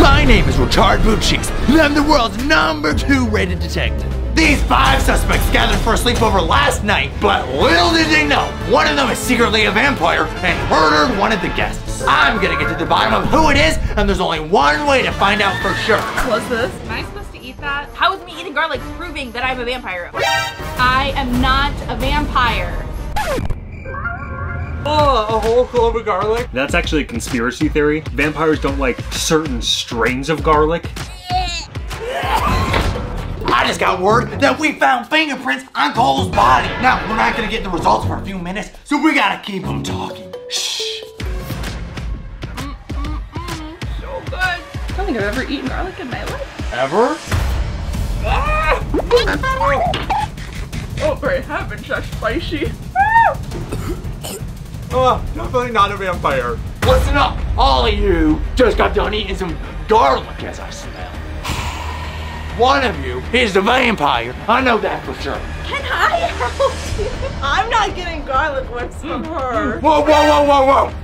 My name is Richard Buchis, and I'm the world's number two rated detective. These five suspects gathered for a sleepover last night, but little did they know, one of them is secretly a vampire and murdered one of the guests. I'm gonna get to the bottom of who it is, and there's only one way to find out for sure. What's this? Am I supposed to eat that? How is me eating garlic proving that I'm a vampire? I am not a vampire. Oh, a whole clove of garlic? That's actually a conspiracy theory. Vampires don't like certain strains of garlic. I just got word that we found fingerprints on Cole's body. Now, we're not gonna get the results for a few minutes, so we gotta keep them talking. Shh. So good. I don't think I've ever eaten garlic in my life. Ever? Ah! Oh, great heavens, that's spicy. Ah! Oh, definitely not a vampire. Listen up, all of you just got done eating some garlic as I smell. One of you is the vampire. I know that for sure. Can I help you? I'm not getting garlic whips from her. Whoa, whoa, whoa, whoa, whoa!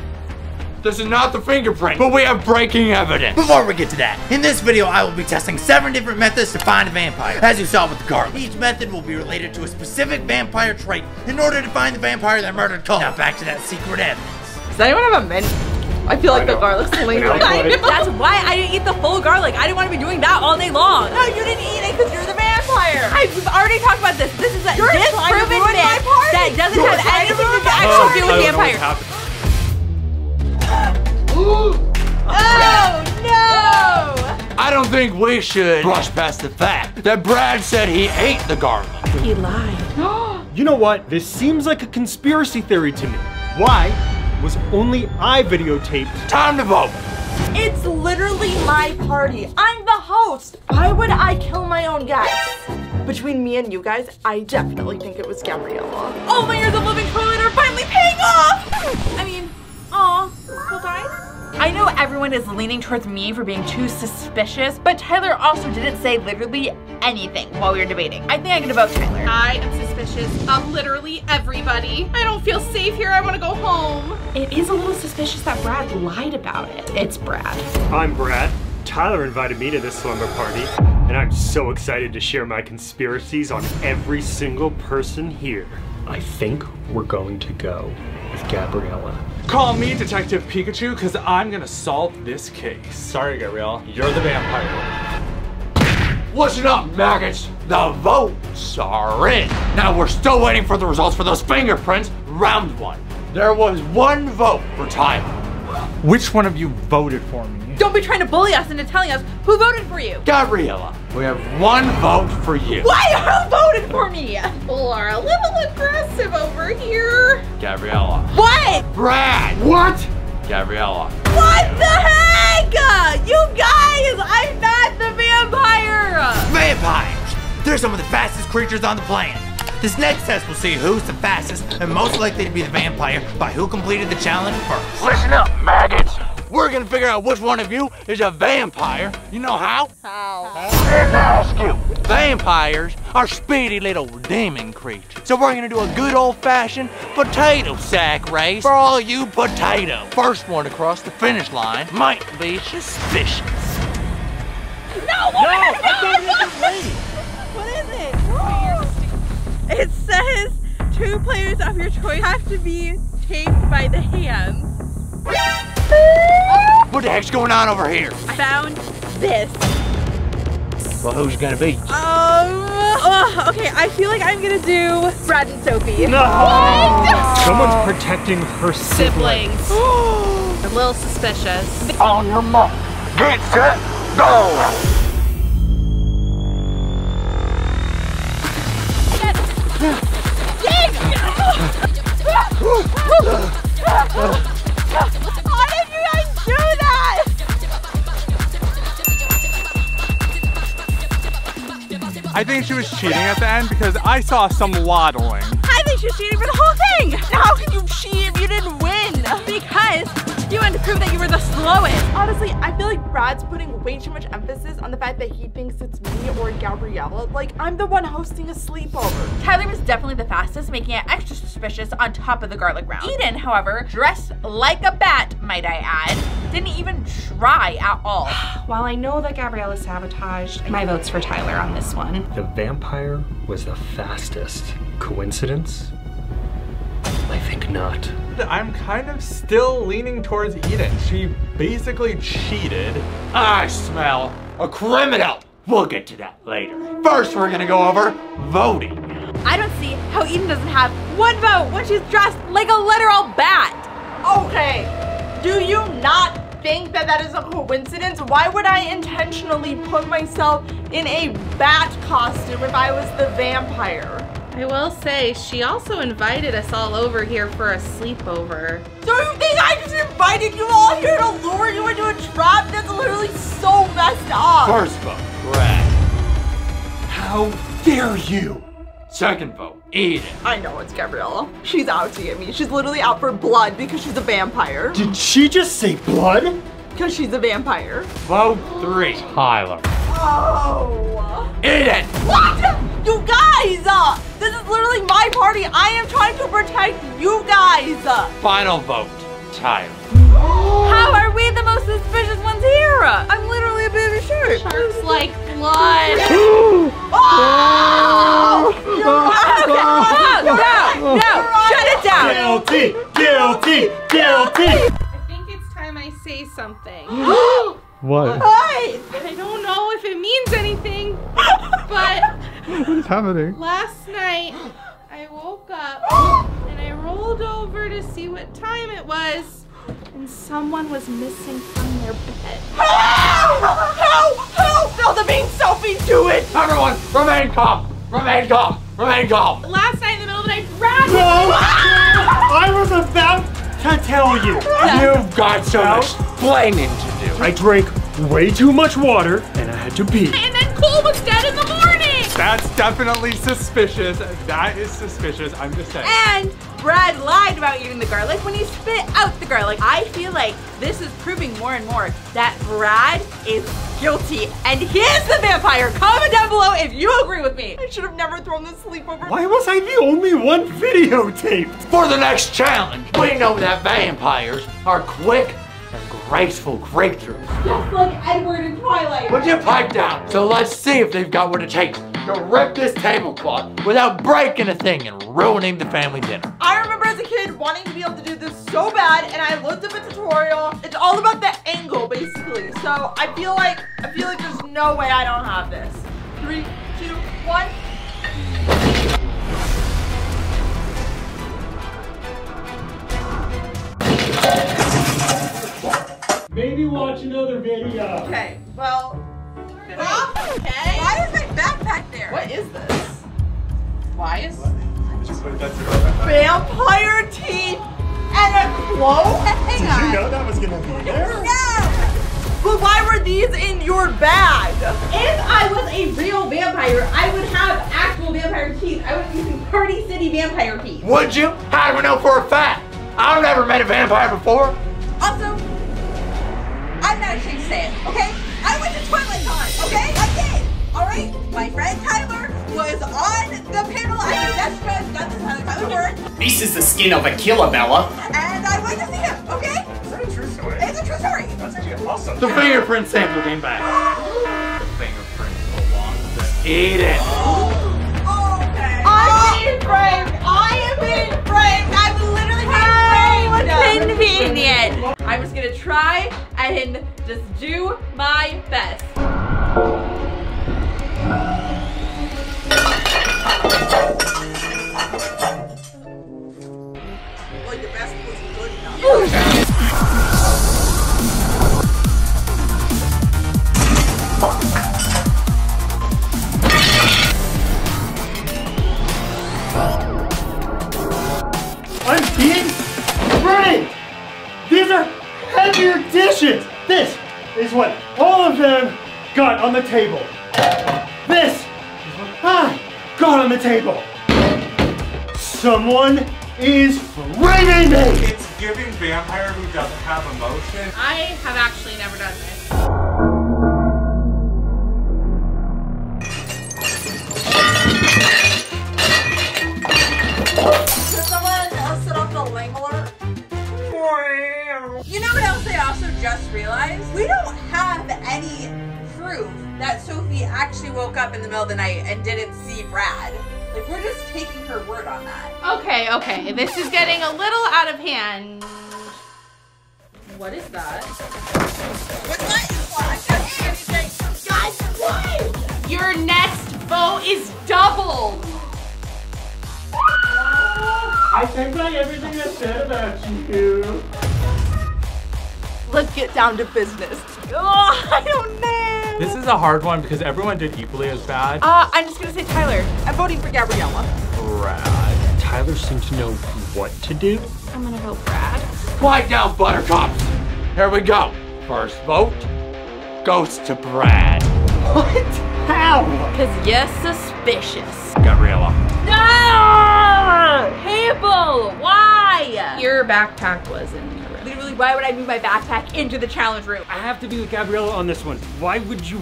This is not the fingerprint, but we have breaking evidence. Before we get to that, in this video I will be testing seven different methods to find a vampire, as you saw with the garlic. Each method will be related to a specific vampire trait in order to find the vampire that murdered Cole. Now back to that secret evidence. Does anyone have a mint? I feel like the garlic's lingering. I know. That's why I didn't eat the full garlic. I didn't want to be doing that all day long. No, you didn't eat it because you're the vampire. I, we've already talked about this. This is a You're disproven ruin myth that doesn't You're have trying to anything to actually do with don't know what's vampires. Happening. Oh no! I don't think we should brush past the fact that Brad said he ate the garlic. He lied. You know what? This seems like a conspiracy theory to me. Why was only I videotaped? Time to vote. It's literally my party. I'm the host. Why would I kill my own guests? Between me and you guys, I definitely think it was Gabriella. All my years of living toilet are finally paying off! I mean, aw, well guys. I know everyone is leaning towards me for being too suspicious, but Tyler also didn't say literally anything while we were debating. I think I'm gonna vote Tyler. I am suspicious of literally everybody. I don't feel safe here. I want to go home. It is a little suspicious that Brad lied about it. It's Brad. I'm Brad. Tyler invited me to this slumber party, and I'm so excited to share my conspiracies on every single person here. I think we're going to go with Gabriella. Call me Detective Pikachu because I'm gonna solve this case. Sorry, Gabrielle. You're the vampire. Listen up, maggots. The votes are in. Now we're still waiting for the results for those fingerprints. Round one. There was one vote for Tyler. Which one of you voted for me? Don't be trying to bully us into telling us who voted for you. Gabriella, we have one vote for you. Why? Who voted for me? People are a little aggressive over here. Gabriella. What? Brad. What? Gabriella. What the heck? You guys, I'm not the vampire. Vampires! They're some of the fastest creatures on the planet. This next test will see who's the fastest and most likely to be the vampire by who completed the challenge first. Listen up, maggots! We're gonna figure out which one of you is a vampire. You know how? How? Let me ask you. Vampires are speedy little demon creatures. So we're gonna do a good old-fashioned potato sack race for all you potatoes. First one across the finish line might be suspicious. No, No! What is it? It says two players of your choice have to be taped by the hands. What the heck's going on over here? I found this. Well, who's gonna be? Um. oh, okay, I feel like I'm gonna do Brad and Sophie. No! Someone's protecting her sibling. Siblings. a little suspicious. On your mark. Get set, go! How I think she was cheating at the end because I saw some waddling. I think she's cheating for the whole thing. How can you cheat if you didn't win? because you went prove that you were the slowest. Honestly, I feel like Brad's putting way too much emphasis on the fact that he thinks it's me or Gabriella. Like, I'm the one hosting a sleepover. Tyler was definitely the fastest, making it extra suspicious on top of the garlic round. Eden, however, dressed like a bat, might I add, didn't even try at all. While I know that Gabriella sabotaged, my vote's for Tyler on this one. The vampire was the fastest. Coincidence? I think not. I'm kind of still leaning towards Eden. She basically cheated. I smell a criminal. We'll get to that later. First, we're gonna go over voting. I don't see how Eden doesn't have one vote when she's dressed like a literal bat. Okay, do you not think that that is a coincidence? Why would I intentionally put myself in a bat costume if I was the vampire? I will say, she also invited us all over here for a sleepover. So you think I just invited you all here to lure you into a trap? That's literally so messed up. First vote, Brad. How dare you? Second vote, Eden. I know it's Gabriella. She's out to get me. She's literally out for blood because she's a vampire. Did she just say blood? Because she's a vampire. Vote three, Tyler. Oh. Eden. What? You guys! Uh, this is literally my party. I am trying to protect you guys. Final vote, Tyler. How are we the most suspicious ones here? I'm literally a baby shark. Sharks like blood. Oh! Oh, no, no, shut it down. Guilty! Guilty! Guilty! I think it's time I say something. What? Hi! I don't know if it means anything, but What is happening? last night I woke up and I rolled over to see what time it was, and someone was missing from their bed. Help! Help! Help! Spill the beans, Sophie! Do it! Everyone, remain calm. Remain calm. Remain calm. Last night in the middle of the night, Brad I was about to tell you. You've got so much explaining to do. I drank way too much water and I had to pee. and then Cole was dead in the morning. That's definitely suspicious. That is suspicious. I'm just saying. And Brad lied about eating the garlic when he spit out the garlic. I feel like this is proving more and more that Brad is guilty and he is the vampire. Comment down below if you agree with me. I should have never thrown this sleepover. Why was I the only one videotaped? For the next challenge, we know that vampires are quick and graceful creatures. Just like Edward in Twilight. Would you pipe down? So let's see if they've got what it takes to rip this tablecloth without breaking a thing and ruining the family dinner. I remember as a kid wanting to be able to do this so bad, and I looked up a tutorial. It's all about the angle, basically. So I feel like I feel like there's no way I don't have this. Three, two, one. Maybe watch another video. Okay. Well. Okay. Why is my backpack there? What is this? Why is Vampire teeth and a cloak? Hang Did you know that was gonna be there? No. But why were these in your bag? If I was a real vampire, I would have actual vampire teeth. I would be using Party City vampire teeth. Would you? How do we know for a fact? I've never met a vampire before. Also, I'm not ashamed to say it, okay? I went to Twilight Con, okay? I did, alright? My friend Tyler was on the panel at the Destra, not the Tyler, Tyler Word, This is the skin of a killer, Bella. and I went to see him, okay? Is that a true story? It's a true story. That's actually awesome. The fingerprint sample came back. the fingerprint belongs to Eden. Oh, okay. I'm being framed. I am being framed. I'm literally being framed. Convenient. I'm just gonna try and just do my best. Well, your best was good enough. What all of them got on the table. This is what I got on the table. Someone is flaming me! It's giving vampire who doesn't have emotion. I have actually never done this. Could someone else set off the lang alert? You know what else I also just realized? We don't have any proof that Sophie actually woke up in the middle of the night and didn't see Brad. Like, we're just taking her word on that. Okay, okay, this is getting a little out of hand. What is that? What's that? Guys, what? Your next vote is doubled. I take back everything I said about you. Let's get down to business. Oh, I don't know. This is a hard one because everyone did equally as bad. Uh, I'm just gonna say Tyler. I'm voting for Gabriella. Brad. Tyler seems to know what to do. I'm gonna vote Brad. Quiet down, buttercups. Here we go. First vote goes to Brad. What? How? Cause you're suspicious. Gabriella. No! People! Why? Your backpack was in the room. Literally, why would I move my backpack into the challenge room? I have to be with Gabriella on this one. Why would you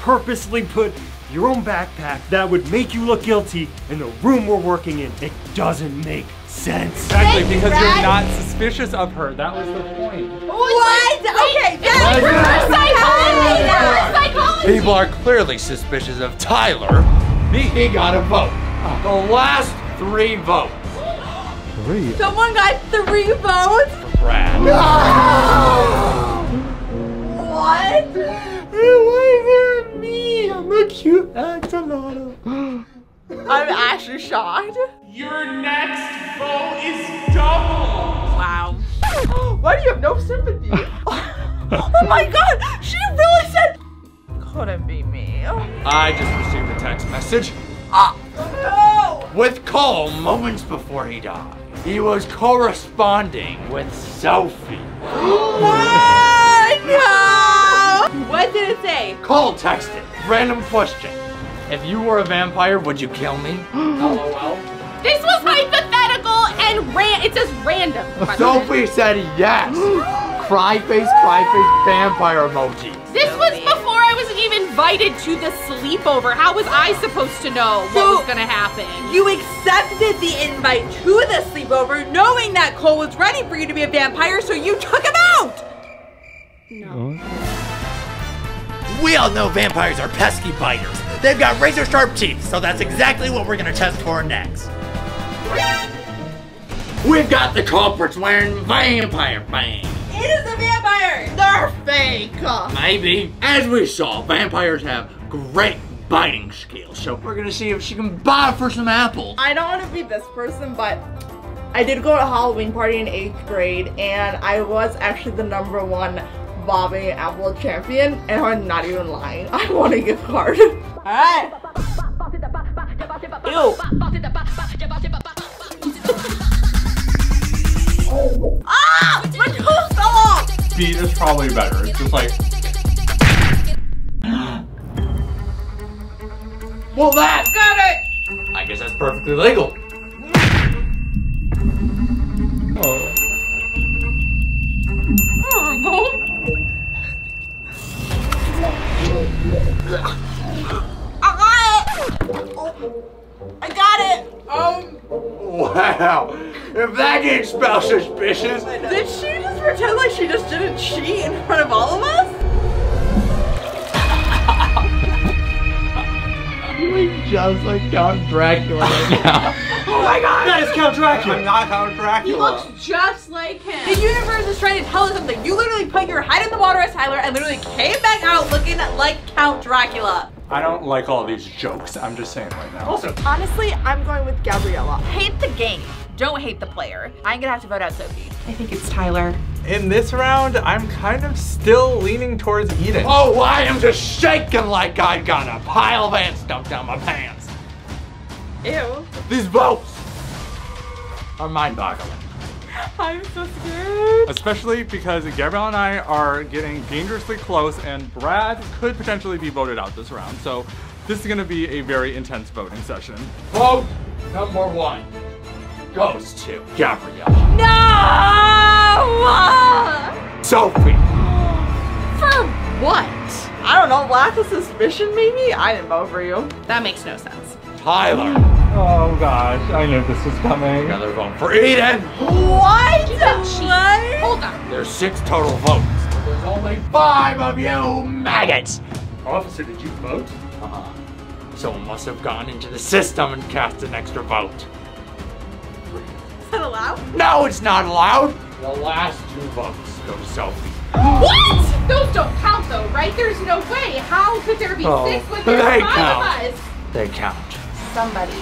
purposely put your own backpack that would make you look guilty in the room we're working in? It doesn't make sense. Exactly, Thank because Brad. you're not suspicious of her. That was the point. What? Okay, You're a psychologist! You're a psychologist! People are clearly suspicious of Tyler. Me. He got a vote. The last three votes someone got three votes. for Brad. What? It wasn't me. I'm a cute axolotl. I'm actually shocked. Your next vote is double. Wow. Why do you have no sympathy? oh my god, she really said. Couldn't be me. I just received a text message Ah. No! with Cole moments before he died. He was corresponding with Sophie. What? No! What did it say? Cole texted. Random question. If you were a vampire, would you kill me? LOL. This was hypothetical and ran. It says random. by the way. Sophie said yes. cry face, cry face, vampire emoji. This was before I was even invited to the sleepover. How was I supposed to know what So- was gonna happen? You accepted the invite to the sleepover knowing that Cole was ready for you to be a vampire, so you took him out! No. We all know vampires are pesky biters. They've got razor sharp teeth, so that's exactly what we're gonna test for next. We've got the culprits wearing vampire fangs. It is a vampire! They're fake! Maybe. As we saw, vampires have great biting skills, so we're gonna see if she can buy for some apples. I don't want to be this person, but I did go to a Halloween party in eighth grade, and I was actually the number one bobbing apple champion, and I'm not even lying. I want a gift card. Alright. Ew. ah! My toe fell off! Beat is probably better. It's just like Well, that, Got it! I guess that's perfectly legal. I got it! I got it! Um, Wow. If that didn't spell suspicious. did she just pretend like she just didn't cheat in front of all of us? You look just like Count Dracula right now. Oh my god! That is Count Dracula. I'm not Count Dracula. just like him. The universe is trying to tell us something. You literally put your head in the water as Tyler and literally came back out looking like Count Dracula. I don't like all these jokes. I'm just saying right now. Also, Honestly, I'm going with Gabriella. Hate the game. Don't hate the player. I'm gonna have to vote out Sophie. I think it's Tyler. In this round, I'm kind of still leaning towards Eden. Oh, I am just shaking like I got a pile of ants dumped down my pants. Ew. These votes are mind-boggling. I'm so scared. Especially because Gabrielle and I are getting dangerously close, and Brad could potentially be voted out this round. So this is going to be a very intense voting session. Vote number one goes to Gabrielle. No! Sophie. For what? I don't know, lack of suspicion maybe? I didn't vote for you. That makes no sense. Tyler. Oh gosh, I knew this was coming. Another vote for Eden. What? Cheat. Hold on. There's six total votes. but There's only five of you maggots. Officer, did you vote? Uh-huh. Someone must have gone into the system and cast an extra vote. Is that allowed? No, it's not allowed. The last two votes go to Sophie. What? Those don't count though, right? There's no way. How could there be Oh, six when there's they five count. of us? They count. Somebody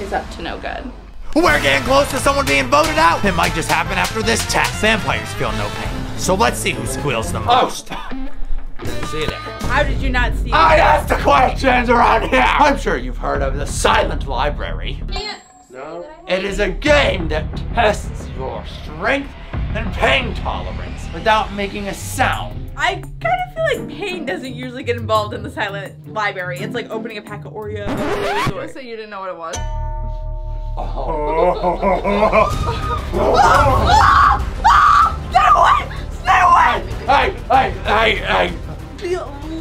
is up to no good. We're getting close to someone being voted out. It might just happen after this test. Vampires feel no pain. So let's see who squeals the oh, most. See you there. How did you not see I asked the questions around here. I'm sure you've heard of the Silent Library. No. It is a game that tests your strength and pain tolerance without making a sound. I kind of feel like pain doesn't usually get involved in the silent library. It's like opening a pack of Oreos. Or... So you didn't know what it was? Stay away! Stay away! Hey, hey, hey, hey, She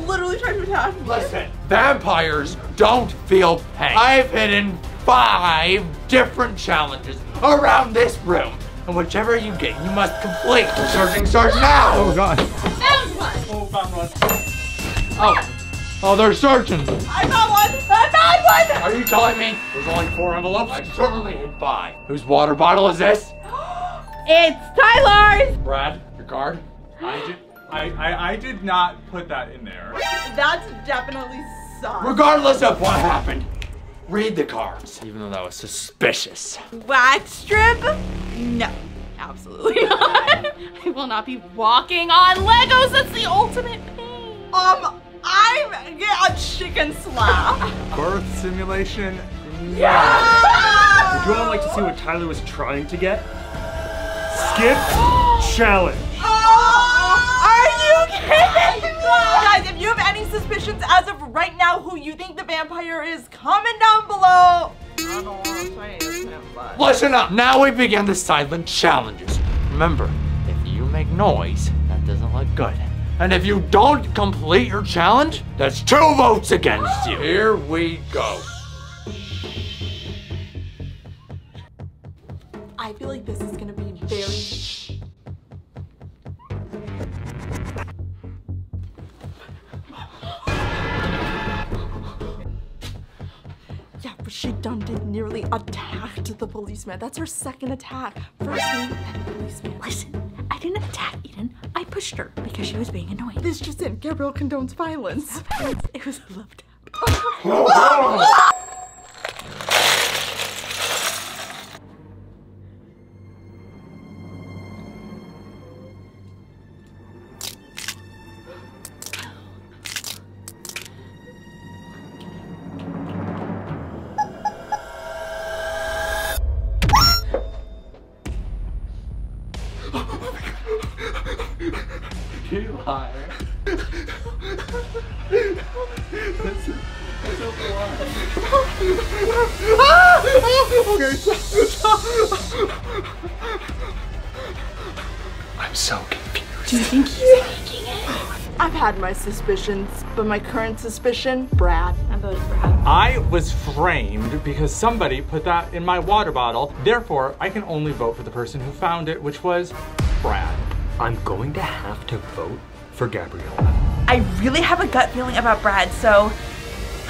literally tried to attack me. listen. Vampires don't feel pain. I've hidden five different challenges around this room. And whichever you get, you must complete. Searching starts now. Oh, God. Found one. Oh, found one. Oh, oh, they're searching. I found one! I found one! Are you telling me there's only four envelopes? I certainly hid five. Whose water bottle is this? It's Tyler's! Brad, your card. I did, I, I, I did not put that in there. That's definitely sus. Regardless of what happened, read the cards. Even though that was suspicious. Wax strip? No. Absolutely not. I will not be walking on Legos. That's the ultimate pain. Um, I'm get a chicken slap. Birth simulation. Yeah. Would you all like to see what Tyler was trying to get? Skip challenge. Are you kidding me? Guys, if you have any suspicions as of right now who you think the vampire is, comment down below. I don't know what I'm saying, this him, but- Listen up. Now we begin the silent challenges. Remember, if you make noise, that doesn't look good. And if you don't complete your challenge, that's two votes against you. Here we go. I feel like this is gonna be very. Attacked the policeman. That's her second attack. First me, then the policeman. Listen, I didn't attack Eden. I pushed her because she was being annoying. This just in. Gabriel condones violence. It was a love tap. I'm so confused. Do you think he's faking it? I've had my suspicions, but my current suspicion, Brad. I voted for Brad. I was framed because somebody put that in my water bottle. Therefore, I can only vote for the person who found it, which was Brad. I'm going to have to vote for Gabriella. I really have a gut feeling about Brad, so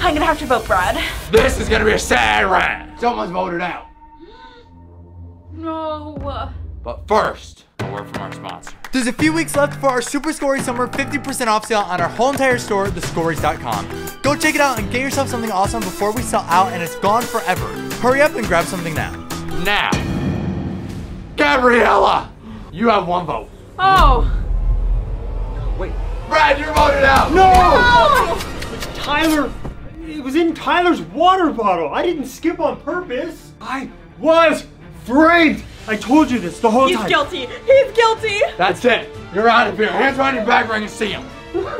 I'm gonna have to vote Brad. This is gonna be a sad round. Someone's voted out. No. But first, a word from our sponsor. There's a few weeks left for our Super Skory Summer 50% off sale on our whole entire store, theskorys.com. Go check it out and get yourself something awesome before we sell out and it's gone forever. Hurry up and grab something now. Now, Gabriella, you have one vote. Oh. Wait. Brad, you're voted out. No! Tyler! It was in Tyler's water bottle. I didn't skip on purpose. I was framed. I told you this the whole He's time. guilty. He's guilty. That's it. You're out of here. Hands behind your back where I can see him.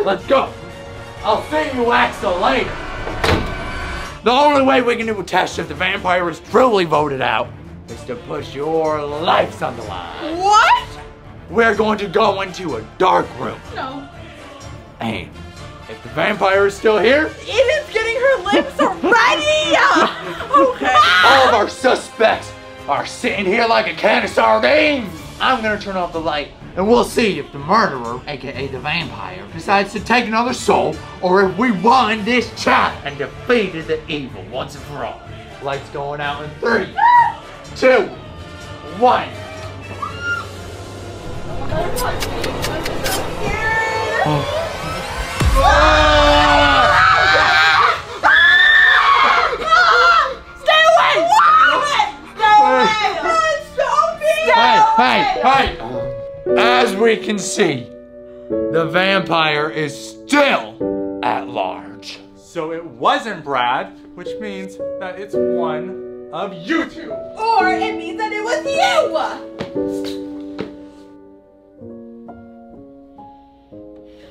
Let's go. I'll see you, Axel, later. The only way we can do a test if the vampire is truly voted out is to put your lives on the line. What? We're going to go into a dark room. No. And if the vampire is still here, Eden's getting her lips ready! okay. all of our suspects are sitting here like a can of sardines. I'm gonna turn off the light and we'll see if the murderer, aka the vampire, decides to take another soul or if we won this challenge and defeated the evil once and for all. Lights going out in three, two, one. Stay oh. We can see, the vampire is still at large. So it wasn't Brad, which means that it's one of you two. Or it means that it was you!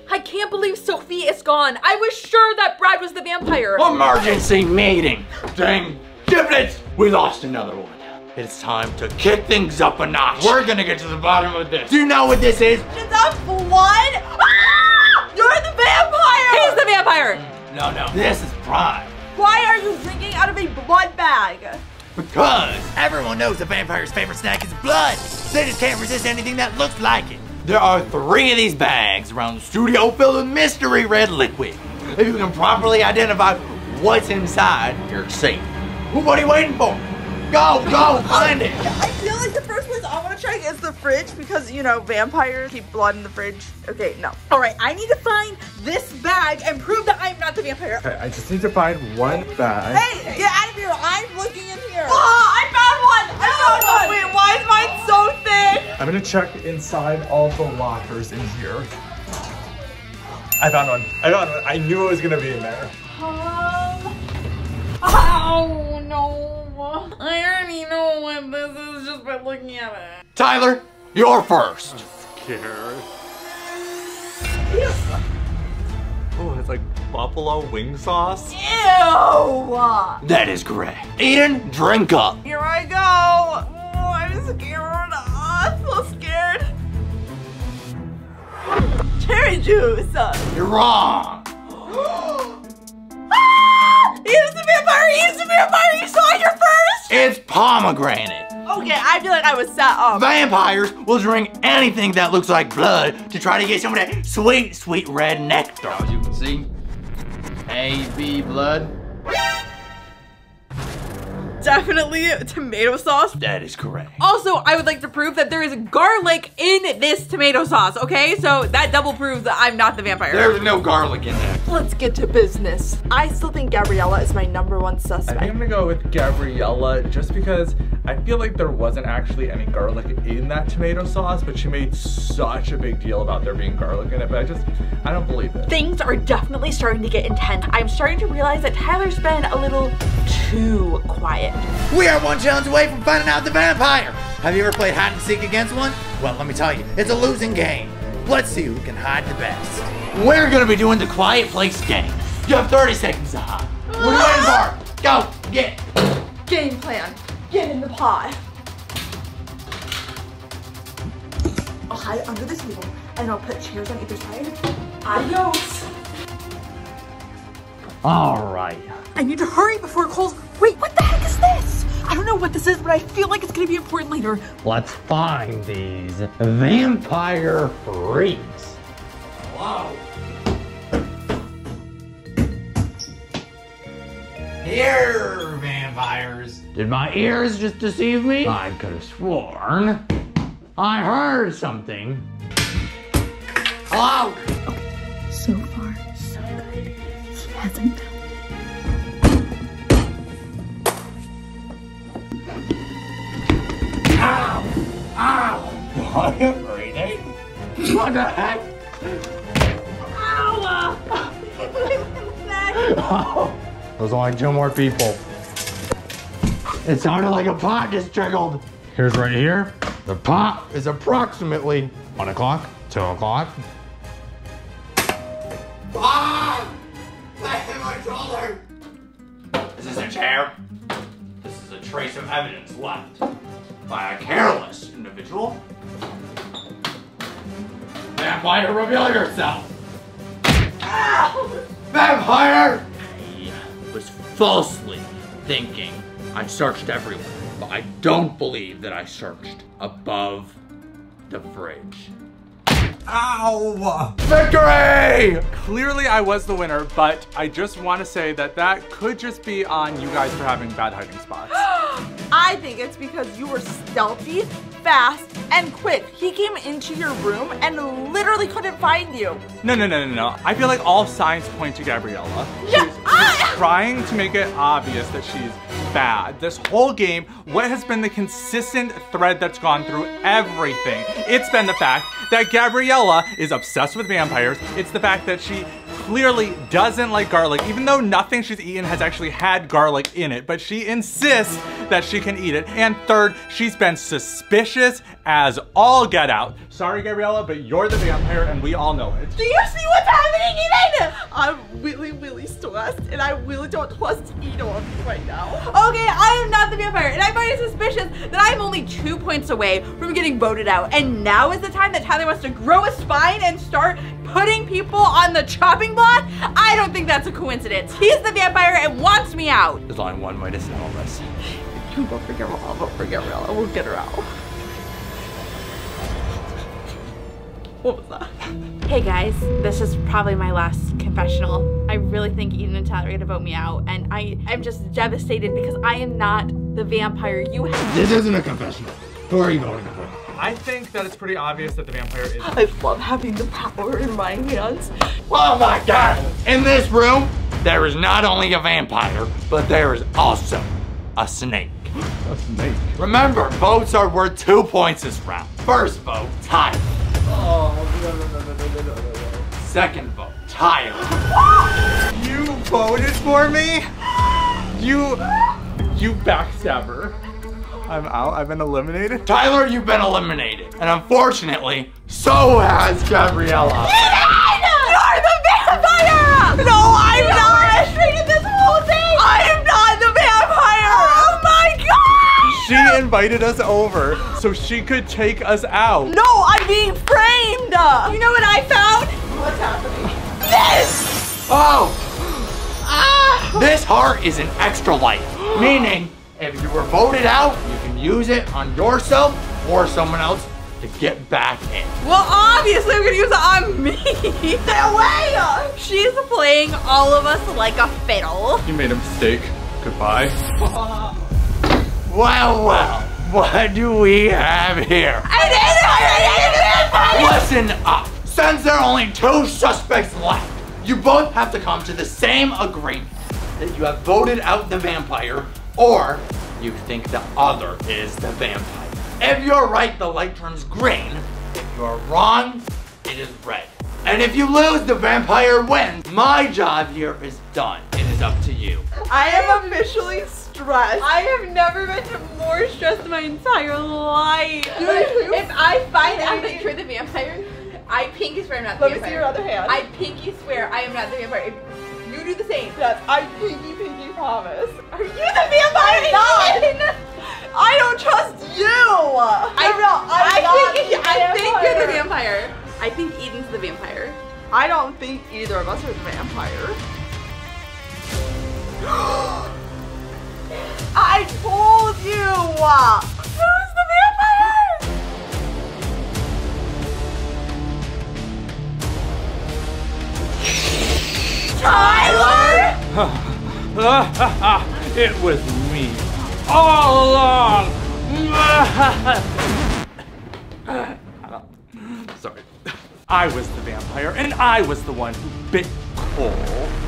I can't believe Sophie is gone. I was sure that Brad was the vampire. Emergency meeting! Dang giblets! We lost another one. It's time to kick things up a notch. We're gonna get to the bottom of this. Do you know what this is? Is that blood? Ah! You're the vampire! He's the vampire. No, no. This is prime. Why are you drinking out of a blood bag? Because everyone knows the vampire's favorite snack is blood. They just can't resist anything that looks like it. There are three of these bags around the studio filled with mystery red liquid. If you can properly identify what's inside, you're safe. What are you waiting for? Go, go, find it. I feel like the first place I want to check is the fridge because, you know, vampires keep blood in the fridge. Okay, no. All right, I need to find this bag and prove that I'm not the vampire. Okay, I just need to find one bag. Hey, get out of here. I'm looking in here. Oh, I found one. I found one. Wait, why is mine so thick? I'm gonna check inside all the lockers in here. I found one. I found one. I knew it was gonna be in there. Um. Oh no. I already know what this is just by looking at it. Tyler, you're first. Scared. Oh, it's like buffalo wing sauce. Ew. That is correct. Eden, drink up. Here I go. Oh, I'm scared. Oh, I'm so scared. Cherry juice. You're wrong. It's pomegranate. Okay, I feel like I was set up. Vampires will drink anything that looks like blood to try to get some of that sweet, sweet red nectar. As you can see, A, B, blood. Definitely tomato sauce. That is correct. Also, I would like to prove that there is garlic in this tomato sauce, okay? So that double proves that I'm not the vampire. There's no garlic in there. Let's get to business. I still think Gabriella is my number one I think I'm gonna go with Gabriella just because I feel like there wasn't actually any garlic in that tomato sauce, but she made such a big deal about there being garlic in it, but I just, I don't believe it. Things are definitely starting to get intense. I'm starting to realize that Tyler's been a little too quiet. We are one challenge away from finding out the vampire. Have you ever played hide and seek against one? Well, let me tell you, it's a losing game. Let's see who can hide the best. We're gonna be doing the quiet place game. You have 30 seconds to hide. What are you waiting for? Go, get. Game plan. Get in the pot. I'll hide under the table and I'll put chairs on either side. Adios. All right. I need to hurry before Cole's. Wait, what the heck is this? I don't know what this is, but I feel like it's gonna be important later. Let's find these vampire freaks. Wow. Here, vampires. Did my ears just deceive me? I could have sworn I heard something. Hello? So far, so good. He hasn't I am breathing. What the heck? Oh, there's only two more people. It sounded like a pot just trickled. Here's right here. The pot is approximately one o'clock, two o'clock. Ah! I hit my shoulder. Is this a chair? This is a trace of evidence left. by a careless individual. Vampire, reveal yourself! Ah! Vampire! I was falsely thinking I searched everywhere, but I don't believe that I searched above the fridge. Ow! Victory! Clearly, I was the winner, but I just want to say that that could just be on you guys for having bad hiding spots. I think it's because you were stealthy, fast, and quick. He came into your room and literally couldn't find you. No, no, no, no, no. I feel like all signs point to Gabriella. Yeah, She's, I- she's trying to make it obvious that she's bad. This whole game, what has been the consistent thread that's gone through everything? It's been the fact that Gabriella is obsessed with vampires. It's the fact that she clearly doesn't like garlic, even though nothing she's eaten has actually had garlic in it, but she insists that she can eat it. And third, she's been suspicious as all get out. Sorry, Gabriella, but you're the vampire and we all know it. Do you see what's happening, Eden? I'm really, really stressed, and I really don't trust either of you right now. Okay, I am not the vampire, and I find it suspicious that I'm only two points away from getting voted out. And now is the time that Tyler wants to grow a spine and start putting people on the chopping block? I don't think that's a coincidence. He's the vampire and wants me out. There's only one way to settle this. You vote for Gabriella, I'll vote for Gabriella. We'll get her out. What was that? Hey guys, this is probably my last confessional. I really think Eden and Tyler are gonna vote me out, and I am just devastated because I am not the vampire you have. This isn't a confessional. Who are you voting for? I think that it's pretty obvious that the vampire is. I love having the power in my hands. Oh my god! In this room, there is not only a vampire, but there is also a snake. A snake? Remember, votes are worth two points this round. First vote, Tyler. Oh, no, no, no, Second vote, Tyler. you voted for me? You, you backstabber. I'm out. I've been eliminated. Tyler, you've been eliminated. And unfortunately, so has Gabriella. You're the vampire! No, I'm not! I this whole thing! I am not the vampire! Oh my god! She invited us over so she could take us out. No, I'm being framed! You know what I found? What's happening? This! Oh! Ah. This heart is an extra life, meaning if you were voted out, you can use it on yourself or someone else to get back in. Well, obviously I'm gonna use it on me. Stay away! She's playing all of us like a fiddle. You made a mistake. Goodbye. Well, well, what do we have here? I didn't have! Listen up! Since there are only two suspects left, you both have to come to the same agreement that you have voted out the vampire or you think the other is the vampire. If you're right, the light turns green. If you're wrong, it is red. And if you lose, the vampire wins. My job here is done. It is up to you. I am officially stressed. I have never been more stressed in my entire life. you- if I find out that you're the vampire, I pinky swear I'm not the Let me vampire. see your other hand. I pinky swear I am not the vampire. If you do the same. Yes, I pinky pinky promise. Are you the vampire? not. I don't trust you! I, Gabrielle, I'm I not think, I think you're the vampire. vampire. I think Eden's the vampire. I don't think either of us are the vampire. I told you! Who's the vampire? Tyler! it was me all along. Sorry. I was the vampire, and I was the one who bit Cole.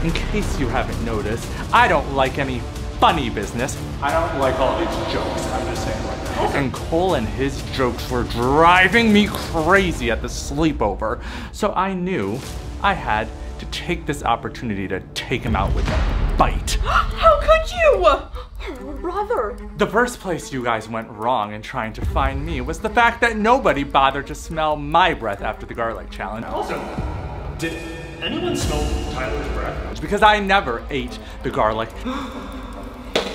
In case you haven't noticed, I don't like any funny business. I don't like all these jokes. I'm just saying right now. And Cole and his jokes were driving me crazy at the sleepover. So I knew I had to take this opportunity to take him out with a bite. How could you? Brother. The first place you guys went wrong in trying to find me was the fact that nobody bothered to smell my breath after the garlic challenge. Also, did anyone smell Tyler's breath? Because I never ate the garlic.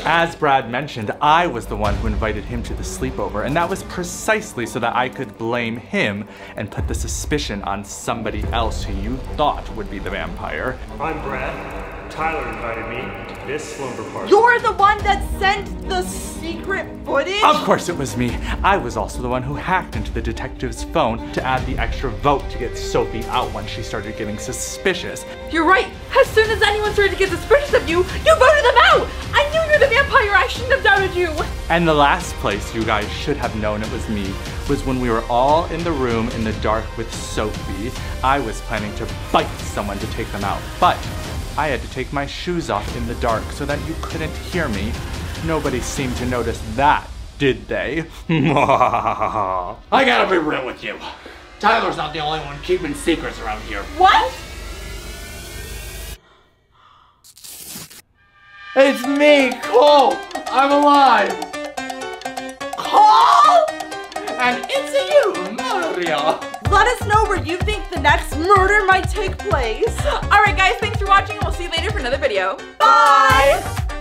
As Brad mentioned, I was the one who invited him to the sleepover, and that was precisely so that I could blame him and put the suspicion on somebody else who you thought would be the vampire. I'm Brad. Tyler invited me to this slumber party. You're the one that sent the secret footage? Of course it was me. I was also the one who hacked into the detective's phone to add the extra vote to get Sophie out when she started getting suspicious. You're right. As soon as anyone started to get suspicious of you, you voted them out. I knew you were the vampire. I shouldn't have doubted you. And the last place you guys should have known it was me was when we were all in the room in the dark with Sophie. I was planning to bite someone to take them out, but I had to take my shoes off in the dark so that you couldn't hear me. Nobody seemed to notice that, did they? I gotta be real with you. Tylor's not the only one keeping secrets around here. What? It's me, Cole. I'm alive. Cole? And it's you, Maria. Let us know where you think the next murder might take place. All right, guys. Thanks for watching, and we'll see you later for another video. Bye!